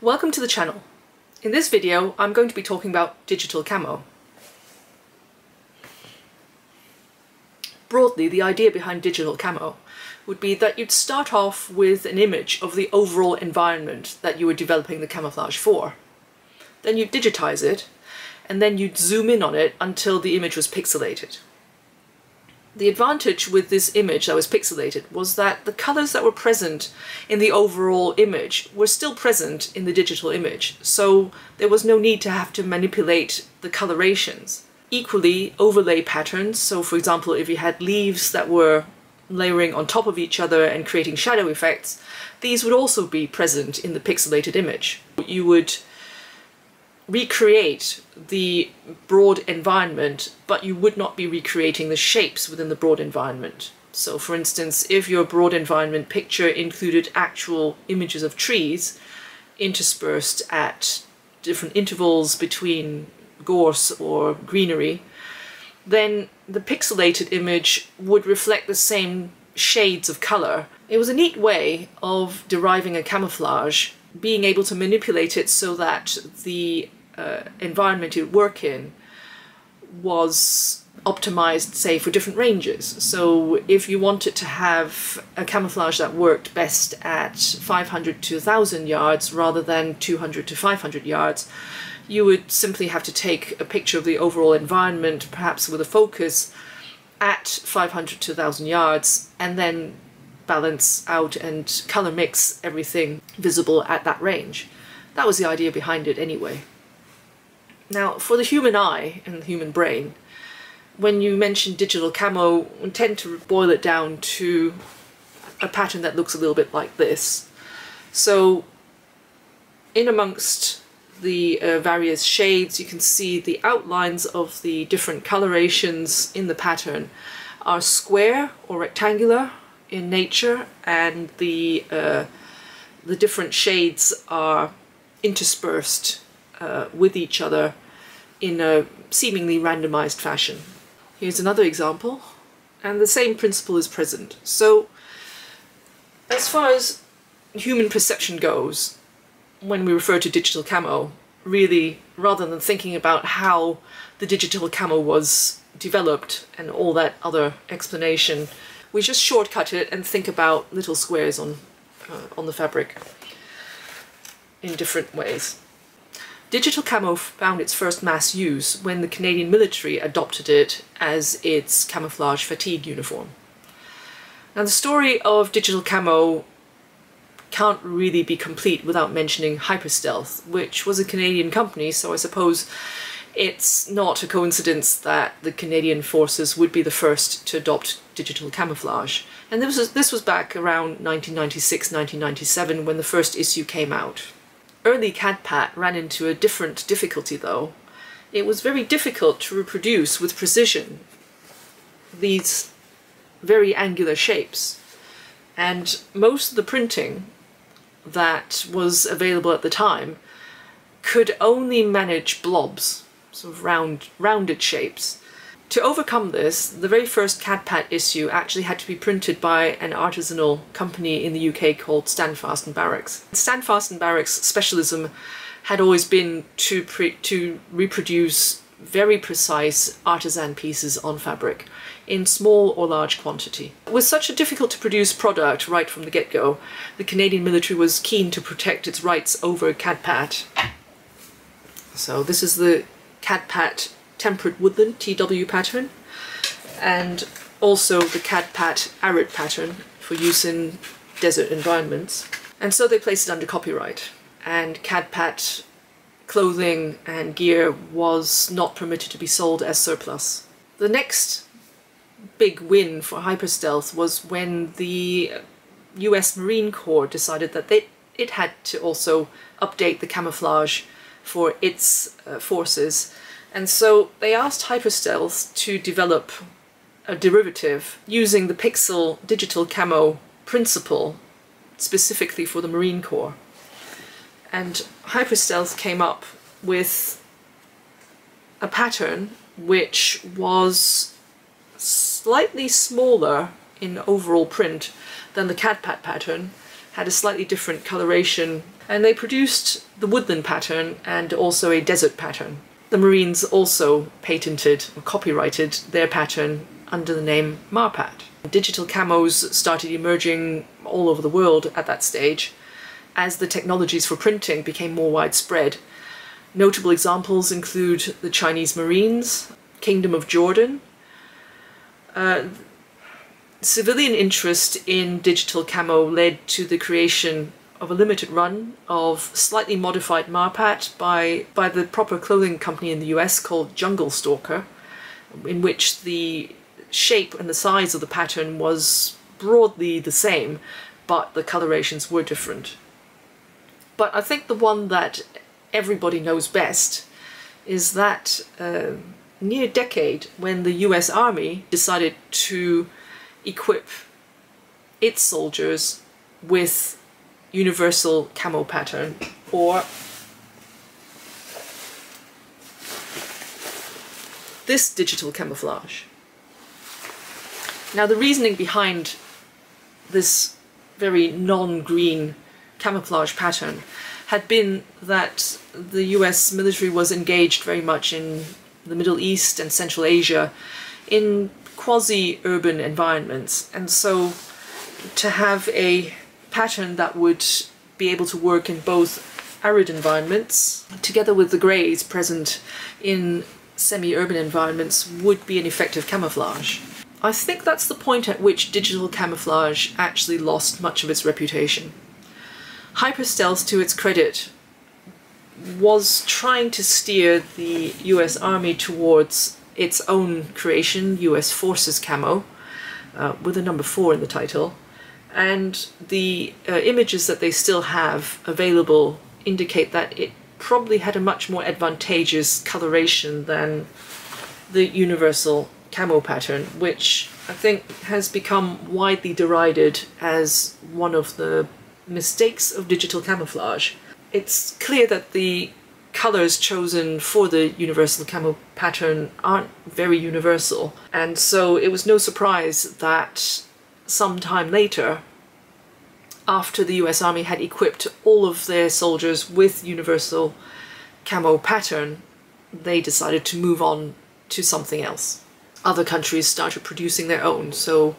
Welcome to the channel. In this video I'm going to be talking about digital camo. Broadly, the idea behind digital camo would be that you'd start off with an image of the overall environment that you were developing the camouflage for. Then you'd digitize it, and then you'd zoom in on it until the image was pixelated. The advantage with this image that was pixelated was that the colors that were present in the overall image were still present in the digital image, so there was no need to have to manipulate the colorations. Equally, overlay patterns, so for example if you had leaves that were layering on top of each other and creating shadow effects, these would also be present in the pixelated image. You would recreate the broad environment, but you would not be recreating the shapes within the broad environment. So for instance, if your broad environment picture included actual images of trees interspersed at different intervals between gorse or greenery, then the pixelated image would reflect the same shades of color. It was a neat way of deriving a camouflage being able to manipulate it so that the uh, environment you work in was optimized, say, for different ranges. So if you wanted to have a camouflage that worked best at 500 to 1000 yards rather than 200 to 500 yards, you would simply have to take a picture of the overall environment, perhaps with a focus at 500 to 1000 yards, and then balance out and color mix everything visible at that range. That was the idea behind it anyway. Now, for the human eye and the human brain, when you mention digital camo, we tend to boil it down to a pattern that looks a little bit like this. So, in amongst the uh, various shades, you can see the outlines of the different colorations in the pattern are square or rectangular in nature, and the uh, the different shades are interspersed uh, with each other in a seemingly randomized fashion. Here's another example, and the same principle is present. So, as far as human perception goes, when we refer to digital camo, really, rather than thinking about how the digital camo was developed and all that other explanation, we just shortcut it and think about little squares on, uh, on the fabric in different ways. Digital camo found its first mass use when the Canadian military adopted it as its camouflage fatigue uniform. Now the story of digital camo can't really be complete without mentioning Hyperstealth, which was a Canadian company, so I suppose it's not a coincidence that the Canadian forces would be the first to adopt digital camouflage. And this was, this was back around 1996-1997 when the first issue came out. Early CADPAT ran into a different difficulty though. It was very difficult to reproduce with precision these very angular shapes. And most of the printing that was available at the time could only manage blobs, sort of round, rounded shapes. To overcome this, the very first CADPAT issue actually had to be printed by an artisanal company in the UK called Standfast and Barracks. Standfast and Barracks' specialism had always been to, to reproduce very precise artisan pieces on fabric in small or large quantity. With such a difficult to produce product right from the get-go, the Canadian military was keen to protect its rights over CADPAT. So this is the CADPAT temperate woodland TW pattern and also the CADPAT arid pattern for use in desert environments. And so they placed it under copyright and CADPAT clothing and gear was not permitted to be sold as surplus. The next big win for Hyperstealth was when the US Marine Corps decided that they, it had to also update the camouflage for its uh, forces and so they asked Hyperstealth to develop a derivative using the pixel digital camo principle specifically for the Marine Corps. And Hyperstealth came up with a pattern which was slightly smaller in overall print than the CADPAT pattern, had a slightly different coloration And they produced the woodland pattern and also a desert pattern. The Marines also patented, or copyrighted their pattern under the name Marpat. Digital camos started emerging all over the world at that stage as the technologies for printing became more widespread. Notable examples include the Chinese Marines, Kingdom of Jordan. Uh, civilian interest in digital camo led to the creation of a limited run of slightly modified Marpat by, by the Propper clothing company in the US called Jungle Stalker, in which the shape and the size of the pattern was broadly the same, but the colorations were different. But I think the one that everybody knows best is that uh, near decade when the US Army decided to equip its soldiers with universal camo pattern or this digital camouflage. Now the reasoning behind this very non-green camouflage pattern had been that the US military was engaged very much in the Middle East and Central Asia in quasi-urban environments and so to have a pattern that would be able to work in both arid environments together with the greys present in semi-urban environments would be an effective camouflage. I think that's the point at which digital camouflage actually lost much of its reputation. Hyperstealth, to its credit, was trying to steer the US Army towards its own creation, US Forces Camo, uh, with a number four in the title. And the uh, images that they still have available indicate that it probably had a much more advantageous coloration than the universal camo pattern, which I think has become widely derided as one of the mistakes of digital camouflage. It's clear that the colors chosen for the universal camo pattern aren't very universal, and so it was no surprise that some time later, after the US Army had equipped all of their soldiers with universal camo pattern, they decided to move on to something else. Other countries started producing their own, so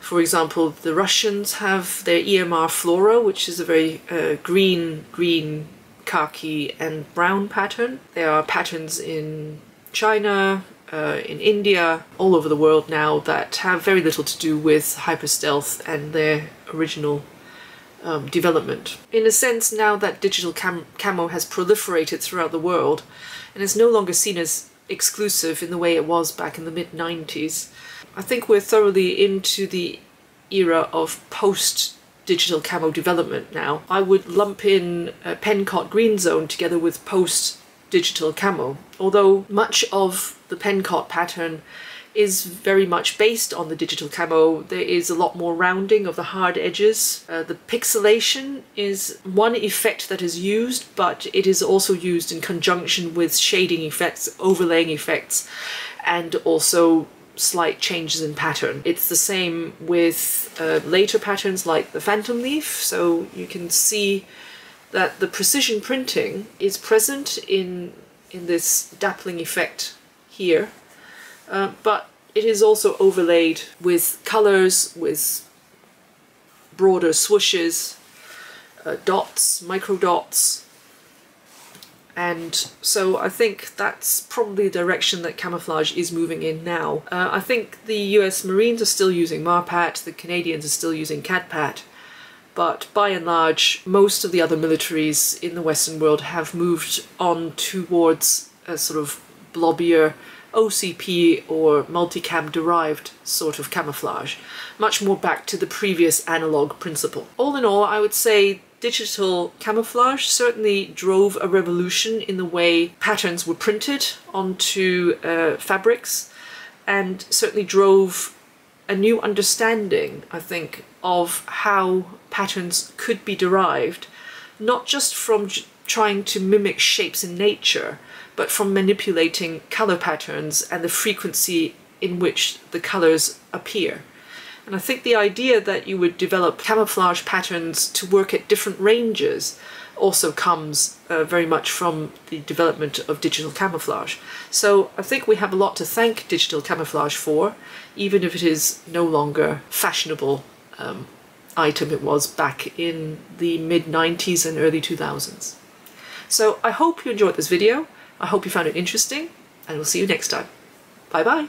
for example, the Russians have their EMR Flora, which is a very uh, green, green, khaki and brown pattern. There are patterns in China, uh, in India, all over the world now that have very little to do with hyperstealth and their original um, development. In a sense, now that digital cam camo has proliferated throughout the world and is no longer seen as exclusive in the way it was back in the mid 90s, I think we're thoroughly into the era of post digital camo development now. I would lump in uh, Pencott Green Zone together with post digital camo, although much of the Pencott pattern is very much based on the digital camo. There is a lot more rounding of the hard edges. Uh, the pixelation is one effect that is used, but it is also used in conjunction with shading effects, overlaying effects, and also slight changes in pattern. It's the same with uh, later patterns like the phantom leaf, so you can see that the precision printing is present in, in this dappling effect here, uh, but it is also overlaid with colors, with broader swooshes, uh, dots, micro dots, and so I think that's probably the direction that camouflage is moving in now. Uh, I think the US Marines are still using Marpat, the Canadians are still using CADPAT, but by and large, most of the other militaries in the Western world have moved on towards a sort of blobbier OCP or multicam derived sort of camouflage, much more back to the previous analog principle. All in all, I would say digital camouflage certainly drove a revolution in the way patterns were printed onto uh, fabrics and certainly drove a new understanding, I think, of how patterns could be derived, not just from trying to mimic shapes in nature, but from manipulating color patterns and the frequency in which the colors appear. And I think the idea that you would develop camouflage patterns to work at different ranges also comes uh, very much from the development of digital camouflage. So I think we have a lot to thank digital camouflage for, even if it is no longer fashionable um, item it was back in the mid 90s and early 2000s. So I hope you enjoyed this video. I hope you found it interesting, and we'll see you next time. Bye bye.